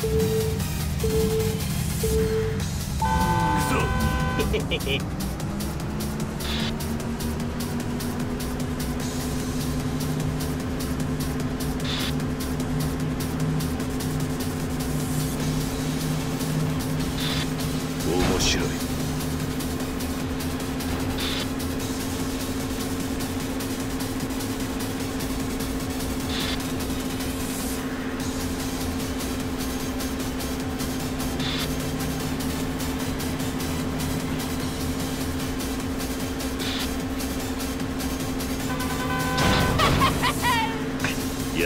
くそ。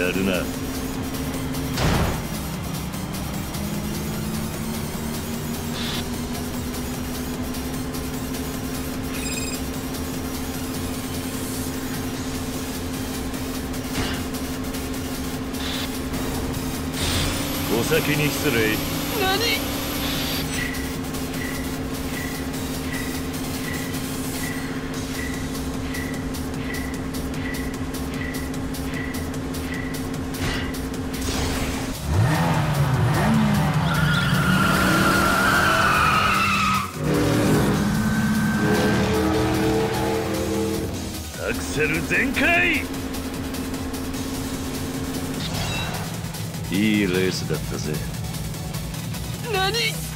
やるな。お先に失礼。何？セル全開。いいレースだったぜ。何？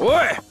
おい